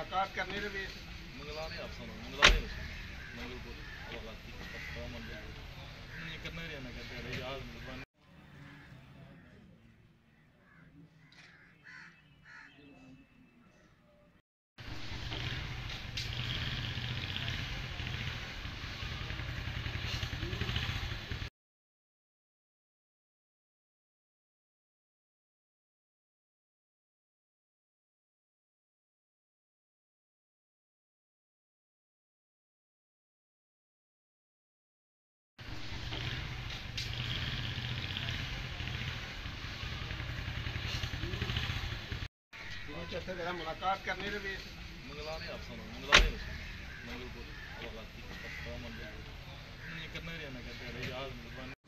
ਮੁਲਾਕਾਤ ਕਰਨੀ ਰਵੇਸ਼ ਮੰਗਲਾਣੇ ਅਫਸਰ ਮੰਗਲਾਣੇ जत्थेदार मुलाकात करने रहे वे मंगलाने अफसर मंगलाने मंगलपुर अल्लाह की कसम मंगलपुर। ये करना रहना कहते हैं, यार